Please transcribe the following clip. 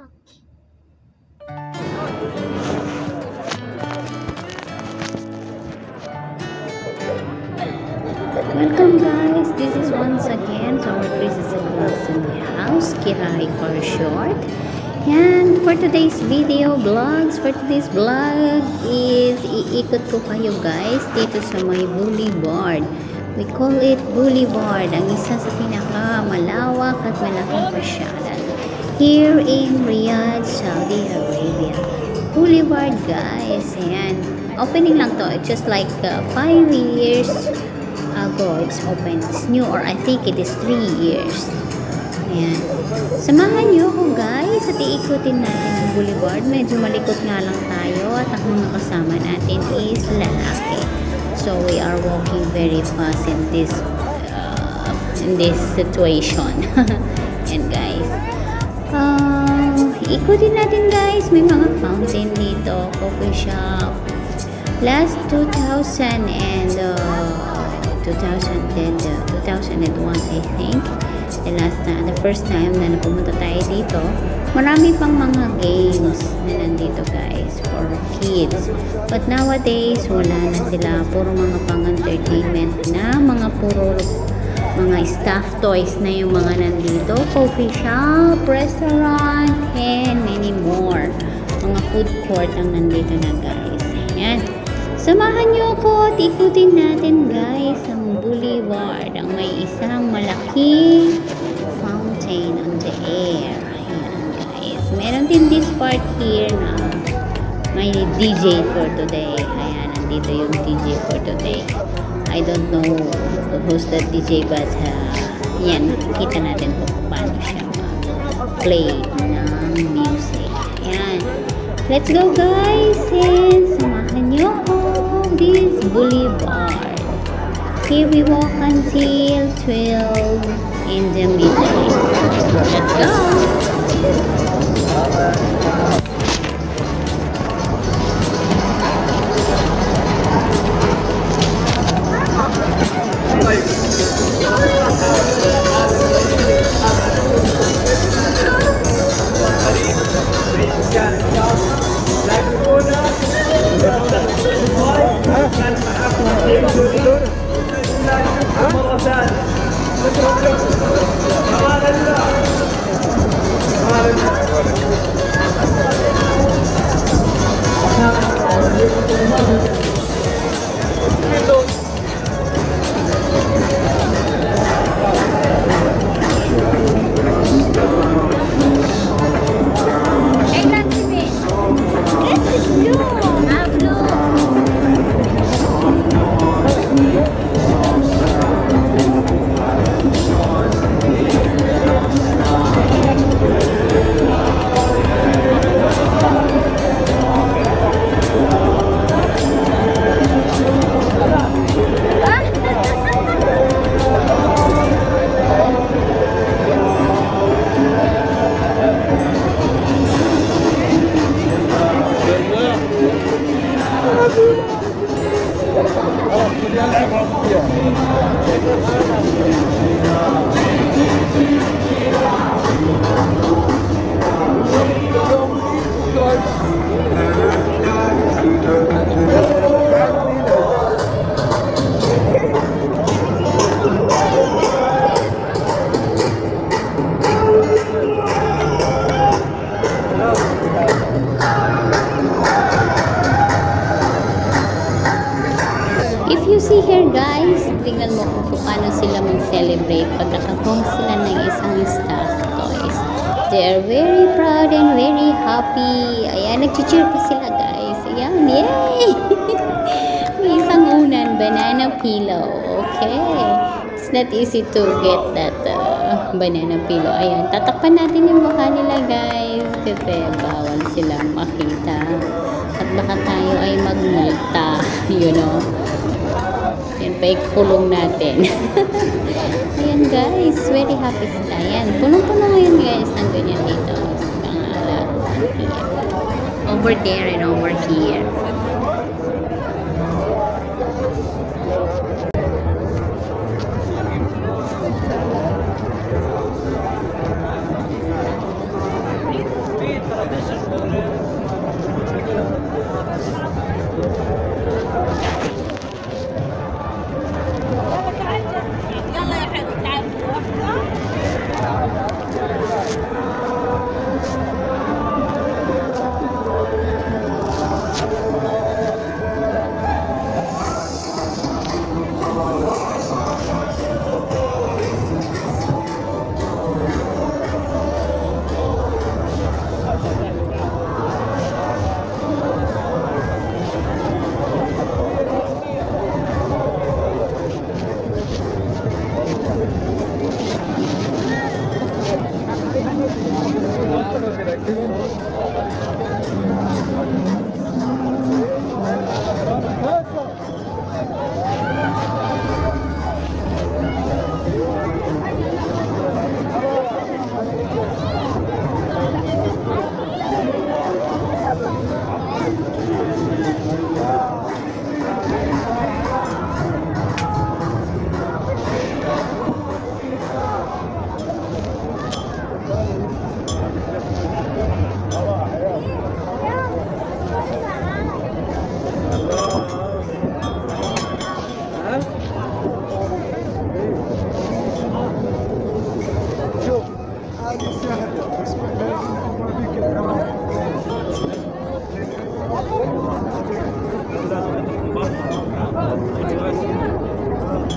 menghina. Welcome guys, this is once again our Princess Vlogs in the house, Kirai for short. And for today's video vlogs, for today's vlog is iikot ko kayo guys dito sa may boulevard. We call it boulevard, ang isa sa pinaka malawak at malaking pasyalan here in Riyadh, Saudi Arabia. Boulevard guys, and opening lang to, it's just like 5 years ago it's open. It's new or I think it is 3 years. Ayan. Samahan niyo ako guys at iikutin natin ang boulevard. Medyo malikot nga lang tayo at ang mga kasama natin is lalaki. So we are walking very fast in this uh, in this situation. Ayan guys. Uh, ikutin natin guys. May mga fountain dito. Coffee shop. Last 2000 and uh, 2010, uh, 2001 I think. The last time, the first time na pumunta tayo dito, marami pang mga games na nandito guys for kids. But nowadays, wala na sila. Puro mga pang-entertainment na, mga puro mga stuffed toys na yung mga nandito. Coffee shop, restaurant, and many more. Mga food court ang nandito na guys. Ayan. Samahan niyo ako at ikutin natin guys ang boulevard. Ang may isang malaking fountain on the air. Ayan guys. Meron din this part here na may DJ for today. Ayan, nandito yung DJ for today. I don't know who's that DJ but uh, yan, kita natin kung paano siya play ng music. Ayan. Let's go guys and samahan niyo ako this boulevard. Here we walk until 12 in the midnight. Let's go! Yeah. You see here guys, tingnan mo kung paano sila mag-celebrate pag nakakuha sila ng isang stuffed toys. They are very proud and very happy. Ayan, nag-cheer pa sila guys. Ayan, yay! May isang unan, banana pillow. Okay. It's not easy to get that uh, banana pillow. Ayan, tatakpan natin yung mukha nila guys kasi bawal silang makita. At baka tayo ay magmulta, you know. Yan pa ikulong natin. Ayan guys, very happy sila. Ayan, punong-puno ngayon guys ng ganyan dito. Mga laruan. Over there and over here.